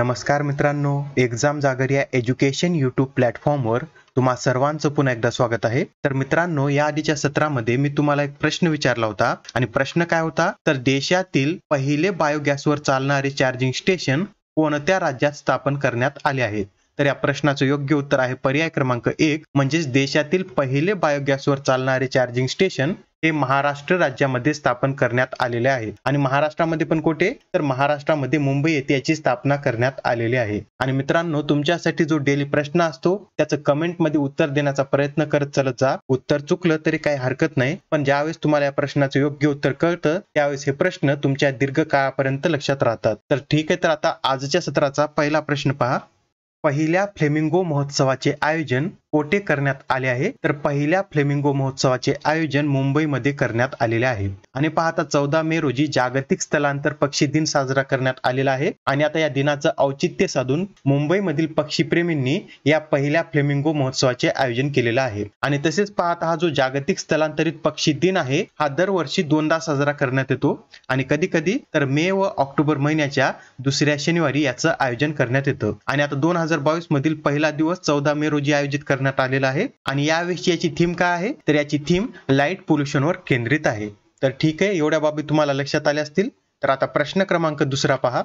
नमस्कार मित्रांनो एक्झाम जागर या एज्युकेशन युट्यूब प्लॅटफॉर्मवर तुम्हा सर्वांचं पुन्हा एकदा स्वागत आहे. तर मित्रांनो या आधीच्या सत्रामध्ये मी तुम्हाला एक प्रश्न विचारला होता आणि प्रश्न काय होता? तर देशातील पहिले बायोगॅसवर चालणारे चार्जिंग स्टेशन कोणत्या राज्यात स्थापन करण्यात आले आहेत? तर या प्रश्नाचं योग्य उत्तर आहे पर्याय क्रमांक एक म्हणजेच देशातील पहिले बायोगॅसवर चालणारे चार्जिंग स्टेशन हे महाराष्ट्र राज्यामध्ये स्थापन करण्यात आलेले आहे. आणि महाराष्ट्रामध्ये पण कुठे? तर महाराष्ट्रामध्ये मुंबई येथे याची स्थापना करण्यात आलेली आहे. आणि मित्रांनो तुमच्यासाठी जो डेली प्रश्न असतो त्याचं कमेंटमध्ये उत्तर देण्याचा प्रयत्न करत चलत जा. उत्तर चुकलं तरी काही हरकत नाही पण ज्यावेळेस तुम्हाला या प्रश्नाचं योग्य उत्तर कळतं त्यावेळेस हे प्रश्न तुमच्या दीर्घ काळापर्यंत लक्षात राहतात. तर ठीक आहे तर आता आजच्या सत्राचा पहिला प्रश्न पहा. पहिल्या फ्लेमिंगो महोत्सवाचे आयोजन कोठे करण्यात आले आहे. तर पहिल्या फ्लेमिंगो महोत्सवाचे आयोजन मुंबईमध्ये करण्यात आलेले आहे. आणि पाहता चौदा मे रोजी जागतिक स्थलांतर पक्षी दिन साजरा करण्यात आलेला आहे. आणि आता या दिनाचं औचित्य साधून मुंबईमधील पक्षीप्रेमींनी या पहिल्या फ्लेमिंगो महोत्सवाचे आयोजन केलेलं आहे. आणि तसेच पाहता हा जो जागतिक स्थलांतरित पक्षी दिन आहे हा दरवर्षी दोनदा साजरा करण्यात येतो. आणि कधी कधी तर मे व ऑक्टोबर महिन्याच्या दुसऱ्या शनिवारी याचं आयोजन करण्यात येतं. आणि आता दोन हजार बावीस मधील पहिला दिवस चौदा मे रोजी आयोजित करण्यात आलेला आहे. आणि यावेळी याची थीम काय आहे? तर याची थीम लाइट पोल्युशनवर केंद्रित आहे. तर ठीक आहे एवढ्या बाबी तुम्हाला लक्षात आल्या असतील. तर आता प्रश्न क्रमांक दुसरा पहा.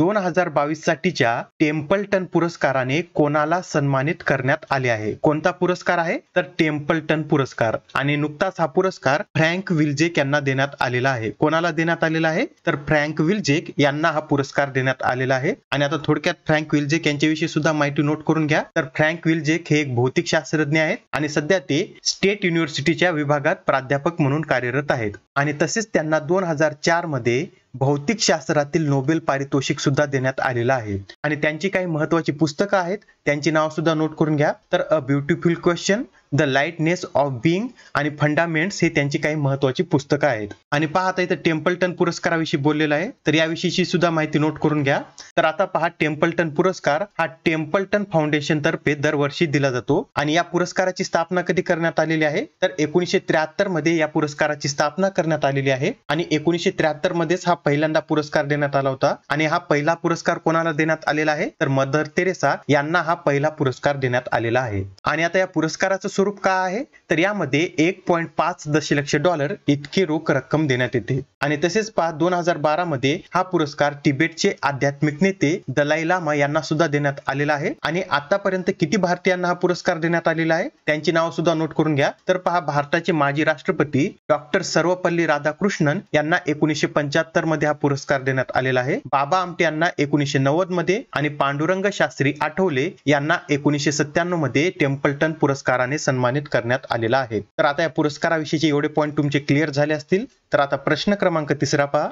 दोन हजार बावीस साठीच्या टेम्पलटन पुरस्काराने कोणाला सन्मानित करण्यात आले आहे? कोणता पुरस्कार आहे? तर टेम्पलटन पुरस्कार. आणि नुकताच हा पुरस्कार फ्रँक विल्जेक यांना देण्यात आलेला आहे. कोणाला देण्यात आलेला आहे? तर फ्रँक विल्जेक यांना हा पुरस्कार देण्यात आलेला आहे. आणि आता थोडक्यात फ्रँक विल्जेक यांच्याविषयी सुद्धा माहिती नोट करून घ्या. तर फ्रँक विल्जेक हे एक भौतिक शास्त्रज्ञ आहेत. आणि सध्या ते स्टेट युनिव्हर्सिटीच्या विभागात प्राध्यापक म्हणून कार्यरत आहेत. आणि तसेच त्यांना दोन हजार चारमध्ये भौतिक शास्त्रातील नोबेल पारितोषिक सुद्धा देण्यात आलेलं आहे. आणि त्यांची काही महत्वाची पुस्तकं आहेत त्यांची नाव सुद्धा नोट करून घ्या. तर a beautiful question the lightness of being आणि फंडामेंट्स हे त्यांची काही महत्वाची पुस्तकं आहेत. आणि पाहता इथं टेम्पलटन पुरस्काराविषयी बोललेलं आहे. तर याविषयीची सुद्धा माहिती नोट करून घ्या. तर आता पहा टेम्पलटन पुरस्कार हा टेम्पलटन फाउंडेशन तर्फे दरवर्षी दिला जातो. आणि या पुरस्काराची स्थापना कधी करण्यात आलेली आहे? तर एकोणीसशे त्र्याहत्तरमध्ये या पुरस्काराची स्थापना करण्यात आलेली आहे. आणि एकोणीसशे त्र्याहत्तर मध्येच हा पहिल्यांदा पुरस्कार देण्यात आला होता. आणि हा पहिला पुरस्कार कोणाला देण्यात आलेला आहे? तर मदर तेरेसा यांना हा पहिला पुरस्कार देण्यात आलेला आहे. आणि आता या पुरस्काराचं स्वरूप काय आहे? तर यामध्ये एक पॉईंट पाच दशलक्ष डॉलर इतकी रोख रक्कम देण्यात येते. आणि तसेच पहा दोन हजार बारा मध्ये हा पुरस्कार तिबेटचे आध्यात्मिक नेते दलाई लामा यांना सुद्धा देण्यात आलेला आहे. आणि आतापर्यंत किती भारतीयांना हा पुरस्कार देण्यात आलेला आहे? त्यांची नाव सुद्धा नोट करून घ्या. तर पहा भारताचे माजी राष्ट्रपती डॉक्टर सर्वपल्ली राधाकृष्णन यांना एकोणीसशे पंच्याहत्तरमध्ये हा पुरस्कार देण्यात आलेला आहे. बाबा आमटे यांना एकोणीसशे नव्वदमध्ये आणि पांडुरंग शास्त्री आठवले यांना एकोणीसशे सत्त्याण्णवमध्ये टेम्पलटन पुरस्काराने सन्मानित करण्यात आलेला आहे. तर आता या पुरस्काराविषयीचे एवढे पॉईंट तुमचे क्लिअर झाले असतील तर आता प्रश्न क्रमांक तिसरा पहा.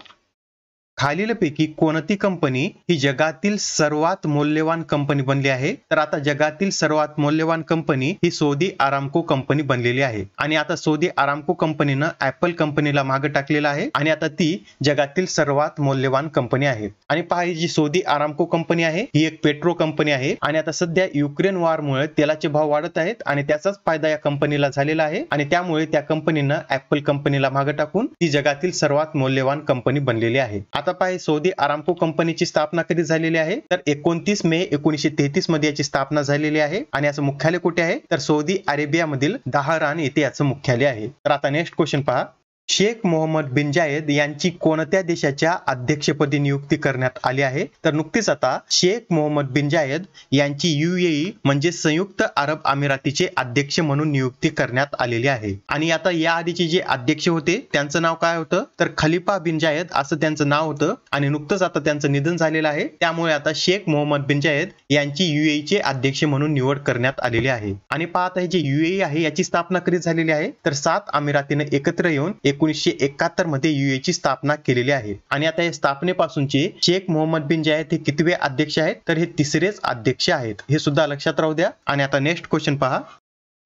खालीलपैकी कोणती कंपनी ही जगातील सर्वात मौल्यवान कंपनी बनली आहे? तर आता जगातील सर्वात मौल्यवान कंपनी ही सौदी आरामको कंपनी बनलेली आहे. आणि आता सौदी आरामको कंपनीनं ऍपल कंपनीला मागे टाकलेलं आहे. आणि आता ती जगातील सर्वात मौल्यवान कंपनी आहे. आणि पहा ही जी सौदी आरामको कंपनी आहे ही एक पेट्रो कंपनी आहे. आणि आता सध्या युक्रेन वॉरमुळे तेलाचे भाव वाढत आहेत आणि त्याचाच फायदा या कंपनीला झालेला आहे. आणि त्यामुळे त्या कंपनीनं ऍपल कंपनीला मागे टाकून ती जगातील सर्वात मौल्यवान कंपनी बनलेली आहे. आता पाहिजे सौदी आरामको कंपनीची स्थापना कधी झालेली आहे? तर एकोणतीस मे एकोणीसशे तेहतीसमध्ये याची स्थापना झालेली आहे आणि याचं मुख्यालय कुठे आहे? तर सौदी अरेबियामधील दहारान येथे याचं मुख्यालय आहे. तर आता नेक्स्ट क्वेश्चन पहा. शेख मोहम्मद बिन जायद यांची कोणत्या देशाच्या अध्यक्षपदी नियुक्ती करण्यात आली आहे? तर नुकतीच आता शेख मोहम्मद बिन जायद यांची युएई म्हणजे संयुक्त अरब अमिरातीचे अध्यक्ष म्हणून नियुक्ती करण्यात आलेली आहे. आणि आता या आधीचे जे अध्यक्ष होते त्यांचं नाव काय होतं? तर खलिफा बिन जायद असं त्यांचं नाव होतं. आणि नुकतंच आता त्यांचं निधन झालेलं आहे. त्यामुळे आता शेख मोहम्मद बिन जायद यांची युएई चे अध्यक्ष म्हणून निवड करण्यात आलेली आहे. आणि पाहता हे जे युएई आहे याची स्थापना कधी झालेली आहे? तर सात अमिरातीने एकत्र येऊन एकोणीसशे एकाहत्तरमध्ये युएची स्थापना केलेली आहे. आणि आता या स्थापनेपासूनचे शेख मोहम्मद बिन जे आहेत हे कितवे अध्यक्ष आहेत? तर हे तिसरेच अध्यक्ष आहेत. हे सुद्धा लक्षात राहू द्या. आणि आता नेक्स्ट क्वेश्चन पहा.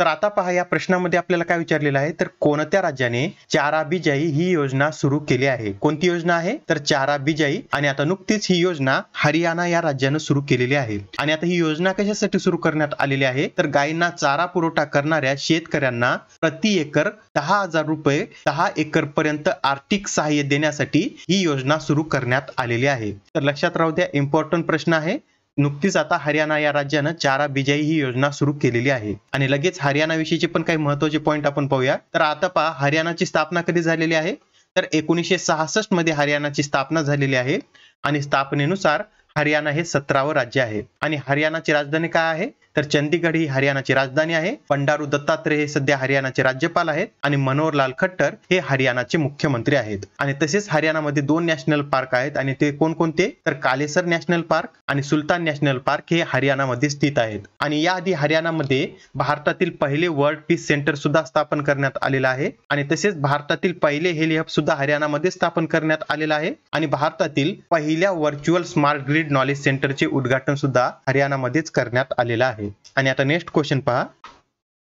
तर आता पहा या प्रश्नामध्ये आपल्याला काय विचारलेलं आहे? तर कोणत्या राज्याने चारा बिजाई ही योजना सुरू केली आहे? कोणती योजना आहे? तर चारा बिजाई आणि आता नुकतीच ही योजना हरियाणा या राज्यानं सुरू केलेली आहे. आणि आता ही योजना कशासाठी सुरू करण्यात आलेली आहे? तर गायींना चारा पुरवठा करणाऱ्या शेतकऱ्यांना प्रति एकर दहा हजार रुपये दहा एकर पर्यंत आर्थिक सहाय्य देण्यासाठी ही योजना सुरू करण्यात आलेली आहे. तर लक्षात राहू द्या इम्पॉर्टंट प्रश्न आहे. नुकतीच आता हरियाणा या राज्यानं चारा बिजाई ही योजना सुरू केलेली आहे. आणि लगेच हरियाणा विषयीचे पण काही महत्त्वाचे पॉईंट आपण पाहूया. तर आता पहा हरियाणाची स्थापना कधी झालेली आहे? तर एकोणीसशे सहासष्टमध्ये हरियाणाची स्थापना झालेली आहे. आणि स्थापनेनुसार हरियाणा हे सतरावं राज्य आहे. आणि हरियाणाची राजधानी काय आहे? तर चंदीगड ही हरियाणाची राजधानी आहे. पंडारू दत्तात्रय हे सध्या हरियाणाचे राज्यपाल आहेत आणि मनोहरलाल खट्टर हे हरियाणाचे मुख्यमंत्री आहेत. आणि तसेच हरियाणामध्ये दोन नॅशनल पार्क आहेत आणि ते कोणकोणते? तर कालेसर नॅशनल पार्क आणि सुलतान नॅशनल पार्क हे हरियाणामध्ये स्थित आहेत. आणि याआधी हरियाणामध्ये भारतातील पहिले वर्ल्ड पीस सेंटर सुद्धा स्थापन करण्यात आलेलं आहे. आणि तसेच भारतातील पहिले हेली हब सुद्धा हरियाणामध्ये स्थापन करण्यात आलेलं आहे. आणि भारतातील पहिल्या व्हर्च्युअल स्मार्ट ग्रीड नॉलेज सेंटरचे उद्घाटन सुद्धा हरियाणामध्येच करण्यात आलेलं आहे. आणि आता नेक्स्ट क्वेश्चन पहा.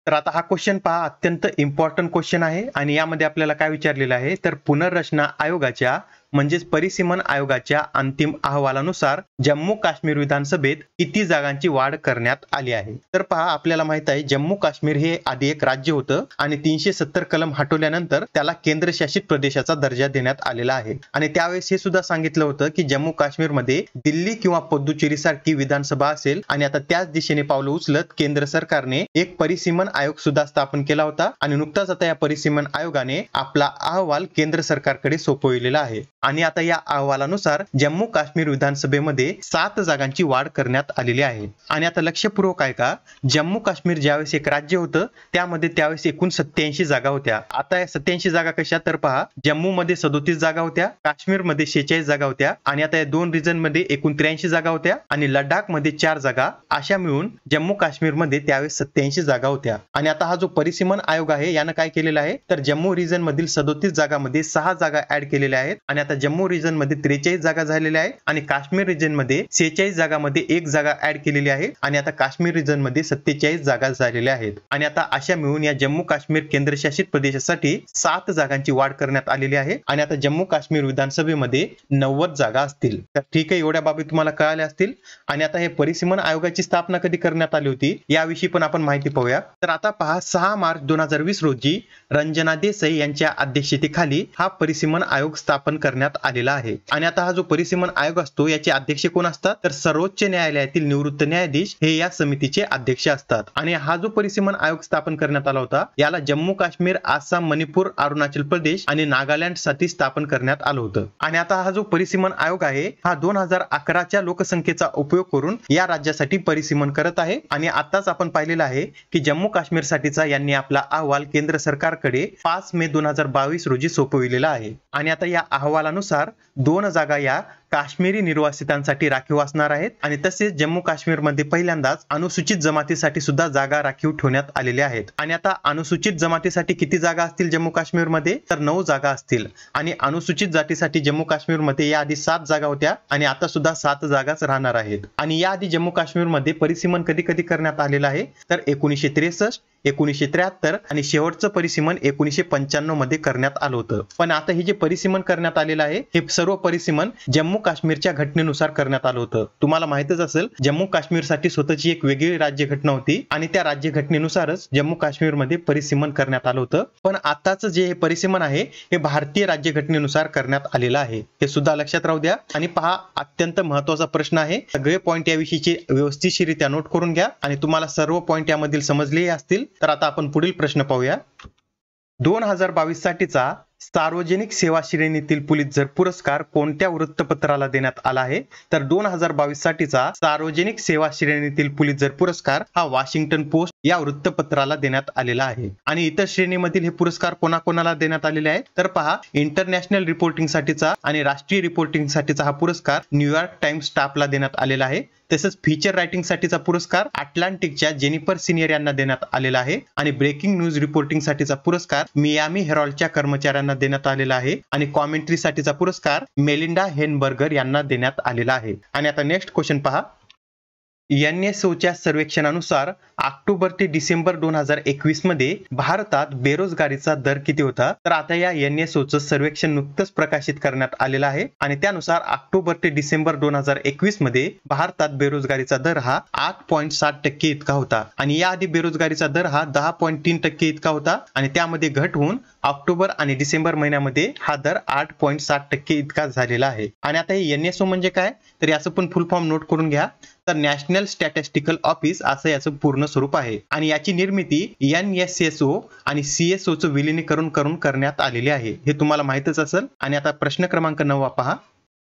तर आता हा क्वेश्चन पहा अत्यंत इम्पॉर्टंट क्वेश्चन आहे. आणि यामध्ये आपल्याला काय विचारलेलं आहे? तर पुनर्रचना आयोगाच्या म्हणजेच परिसीमन आयोगाच्या अंतिम अहवालानुसार जम्मू काश्मीर विधानसभेत किती जागांची वाढ करण्यात आली आहे? तर पहा आपल्याला माहीत आहे जम्मू काश्मीर हे आधी एक राज्य होतं आणि तीनशे सत्तर कलम हटवल्यानंतर त्याला केंद्रशासित प्रदेशाचा दर्जा देण्यात आलेला आहे. आणि त्यावेळेस हे सुद्धा सांगितलं होतं की जम्मू काश्मीरमध्ये दिल्ली किंवा पुदुचेरी सारखी विधानसभा असेल आणि आता त्याच दिशेने पावलं उचलत केंद्र सरकारने एक परिसीमन आयोग सुद्धा स्थापन केला होता आणि नुकताच आता या परिसीमन आयोगाने आपला अहवाल केंद्र सरकारकडे सोपविलेला आहे. आणि आता या अहवालानुसार जम्मू काश्मीर विधानसभेमध्ये सात जागांची वाढ करण्यात आलेली आहे. आणि आता लक्षपूर्वक आहे का जम्मू काश्मीर ज्यावेळेस एक राज्य होतं त्यामध्ये त्यावेळेस एकूण सत्याऐंशी जागा होत्या. आता या सत्याऐंशी जागा कशा तर पहा जम्मू मध्ये सदोतीस जागा होत्या काश्मीरमध्ये शेहेचाळीस जागा होत्या आणि आता या दोन रिजनमध्ये एकूण त्र्याऐंशी जागा होत्या आणि लडाखमध्ये चार जागा. अशा मिळून जम्मू काश्मीरमध्ये त्यावेळेस सत्याऐंशी जागा होत्या. आणि आता हा जो परिसीमन आयोग आहे यानं काय केलेला आहे? तर जम्मू रिजन मधील सदोतीस जागामध्ये सहा जागा ऍड केलेल्या आहेत. आणि आता जम्मू रिजनमध्ये त्रेचाळीस जागा झालेल्या आहेत आणि काश्मीर रिजनमध्ये सेहेचाळीस जागामध्ये एक जागा ऍड केलेली आहे आणि आता काश्मीर रिजनमध्ये सत्तेचाळीस जागा झालेल्या आहेत. आणि आता अशा मिळून या जम्मू काश्मीर केंद्रशासित प्रदेशासाठी सात जागांची वाढ करण्यात आलेली आहे आणि आता जम्मू काश्मीर विधानसभेमध्ये नव्वद जागा असतील. तर ठीक आहे एवढ्या बाबी तुम्हाला कळाल्या असतील. आणि आता हे परिसीमन आयोगाची स्थापना कधी करण्यात आली होती याविषयी पण आपण माहिती पाहूया. तर आता पहा सहा मार्च दोन हजार वीस रोजी रंजना देसाई यांच्या अध्यक्षतेखाली हा परिसीमन आयोग स्थापन करण्यात आलेला आहे. आणि आता हा जो परिसीमन आयोग असतो याचे अध्यक्ष कोण असतात? तर सर्वोच्च न्यायालयातील निवृत्त न्यायाधीश हे या समितीचे अध्यक्ष असतात. आणि हा जो परिसीमन आयोग स्थापन करण्यात आला होता याला जम्मू काश्मीर आसाम मणिपूर अरुणाचल प्रदेश आणि नागालँडसाठी स्थापन करण्यात आलं होतं. आणि आता हा जो परिसीमन आयोग आहे हा दोन हजार अकराच्या लोकसंख्येचा उपयोग करून या राज्यासाठी परिसीमन करत आहे. आणि आताच आपण पाहिलेलं आहे की जम्मू काश्मीर साठीचा यांनी आपला अहवाल केंद्र सरकारकडे पाच मे दोन हजार बावीस रोजी सोपविलेला आहे. आणि आता या अहवाला अहवालानुसार दोन जागा या काश्मीरी निर्वासितांसाठी राखीव असणार आहेत आणि तसेच जम्मू काश्मीरमध्ये पहिल्यांदाच अनुसूचित जमातीसाठी सुद्धा जागा राखीव ठेवण्यात आलेल्या आहेत. आणि आता अनुसूचित जमातीसाठी किती जागा असतील जम्मू काश्मीरमध्ये? तर नऊ जागा असतील. आणि अनुसूचित जातीसाठी जम्मू काश्मीरमध्ये याआधी सात जागा होत्या आणि आता सुद्धा सात जागाच राहणार आहेत. आणि याआधी जम्मू काश्मीरमध्ये परिसीमन कधी कधी करण्यात आलेलं आहे? तर एकोणीसशे त्रेसष्ट एकोणीसशे त्र्याहत्तर आणि शेवटचं परिसीमन एकोणीसशे पंच्याण्णवमध्ये करण्यात आलं होतं. पण आता हे जे परिसीमन करण्यात आलेलं आहे हे सर्व परिसीमन जम्मू काश्मीरच्या घटनेनुसार करण्यात आलं होतं. तुम्हाला माहितच असेल जम्मू काश्मीरसाठी स्वतःची एक वेगळी राज्यघटना होती आणि त्या राज्यघटनेनुसारच जम्मू काश्मीरमध्ये परिसीमन करण्यात आलं होतं. पण आताच जे हे परिसीमन आहे हे भारतीय राज्यघटनेनुसार करण्यात आलेलं आहे. हे सुद्धा लक्षात राहू द्या. आणि पहा अत्यंत महत्त्वाचा प्रश्न आहे. सगळे पॉईंट याविषयीचे व्यवस्थितरित्या नोट करून घ्या. आणि तुम्हाला सर्व पॉईंट यामधील समजलेही असतील. तर आता आपण पुढील प्रश्न पाहूया. दोन हजार बावीस साठीचा सार्वजनिक सेवा श्रेणीतील पुलितझर पुरस्कार कोणत्या वृत्तपत्राला देण्यात आला आहे? तर दोन हजार बावीस साठीचा सार्वजनिक सेवा श्रेणीतील पुलितझर पुरस्कार हा वॉशिंग्टन पोस्ट या वृत्तपत्राला देण्यात आलेला आहे. आणि इतर श्रेणीमधील हे पुरस्कार कोणाकोणाला देण्यात आलेले आहेत? तर पहा इंटरनॅशनल रिपोर्टिंग साठीचा आणि राष्ट्रीय रिपोर्टिंग साठीचा हा पुरस्कार न्यूयॉर्क टाइम्स स्टाफला देण्यात आलेला आहे. तसंच फीचर रायटिंग साठीचा पुरस्कार अटलांटिकच्या जेनिफर सिनियर यांना देण्यात आलेला आहे. आणि ब्रेकिंग न्यूज रिपोर्टिंग साठीचा पुरस्कार मियामी हेरॉल्डच्या कर्मचाऱ्यांना देण्यात आलेला आहे. आणि कॉमेंट्री साठीचा पुरस्कार मेलिंडा हेनबर्गर यांना देण्यात आलेला आहे. आणि आता नेक्स्ट क्वेश्चन पहा. एन एस ओच्या सर्वेक्षणानुसार ऑक्टोबर ते डिसेंबर दोन हजार एकवीसमध्ये भारतात बेरोजगारीचा दर किती होता? तर आता या एन एस ओचं सर्वेक्षण नुकतंच प्रकाशित करण्यात आलेलं आहे. आणि त्यानुसार ऑक्टोबर ते डिसेंबर दोन हजार एकवीसमध्ये भारतात बेरोजगारीचा दर हा आठ पॉईंट सात टक्के इतका होता. आणि याआधी बेरोजगारीचा दर हा दहा पॉईंट तीन टक्के इतका होता. आणि त्यामध्ये घट होऊन ऑक्टोबर आणि डिसेंबर महिन्यामध्ये हा दर आठ पॉईंट सात टक्के इतका झालेला आहे. आणि आता हे एन एस ओ म्हणजे काय? तर याचं पण फुल फॉर्म नोट करून घ्या. तर नॅशनल स्टॅटिस्टिकल ऑफिस असं याचं पूर्ण स्वरूप आहे. आणि याची निर्मिती एन एस एस ओ आणि सी एस ओचं विलिनीकरण करून करण्यात आलेले आहे. हे तुम्हाला माहितच असेल. आणि आता प्रश्न क्रमांक नववा पहा.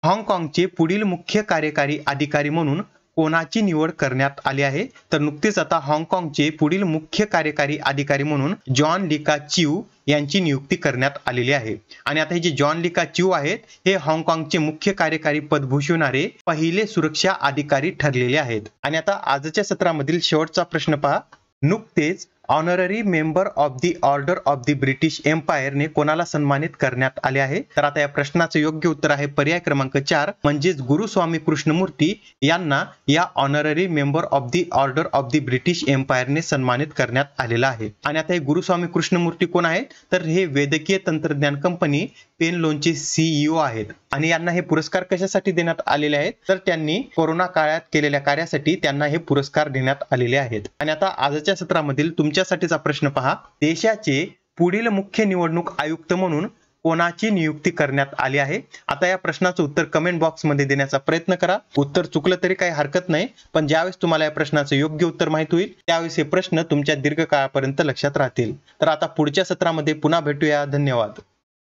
हाँगकाँगचे पुढील मुख्य कार्यकारी अधिकारी म्हणून कोणाची निवड करण्यात आली आहे? तर नुकतेच आता हाँगकाँगचे पुढील मुख्य कार्यकारी अधिकारी म्हणून जॉन लिका चिव यांची नियुक्ती करण्यात आलेली आहे. आणि आता हे जे जॉन लिका चिव आहेत हे हाँगकाँगचे मुख्य कार्यकारी पद भूषवणारे पहिले सुरक्षा अधिकारी ठरलेले आहेत. आणि आता आजच्या सत्रामधील शेवटचा प्रश्न पहा. नुकतेच honorary member of the order of the British एम्पायरने कोणाला सन्मानित करण्यात आले आहे? तर आता या प्रश्नाचं योग्य उत्तर आहे पर्याय क्रमांक चार म्हणजेच गुरुस्वामी कृष्णमूर्ती यांना या honorary member of the order of the British एम्पायरने सन्मानित करण्यात आलेला आहे. आणि आता हे गुरुस्वामी कृष्णमूर्ती कोण आहेत? तर हे वैद्यकीय तंत्रज्ञान कंपनी पेन लोनचे सीईओ आहेत. आणि यांना हे पुरस्कार कशासाठी देण्यात आलेले आहेत? तर त्यांनी कोरोना काळात केलेल्या कार्यासाठी त्यांना हे पुरस्कार देण्यात आलेले आहेत. आणि आता आजच्या सत्रामधील तुमच्या तुमच्यासाठीचा प्रश्न पहा. देशाचे पुढील मुख्य निवडणूक आयुक्त म्हणून कोणाची नियुक्ती करण्यात आली आहे? आता या प्रश्नाचं उत्तर कमेंट बॉक्समध्ये देण्याचा प्रयत्न करा. उत्तर चुकलं तरी काही हरकत नाही पण ज्यावेळेस तुम्हाला या प्रश्नाचं योग्य उत्तर माहीत होईल त्यावेळेस हे प्रश्न तुमच्या दीर्घकाळापर्यंत लक्षात राहतील. तर आता पुढच्या सत्रामध्ये पुन्हा भेटूया. धन्यवाद.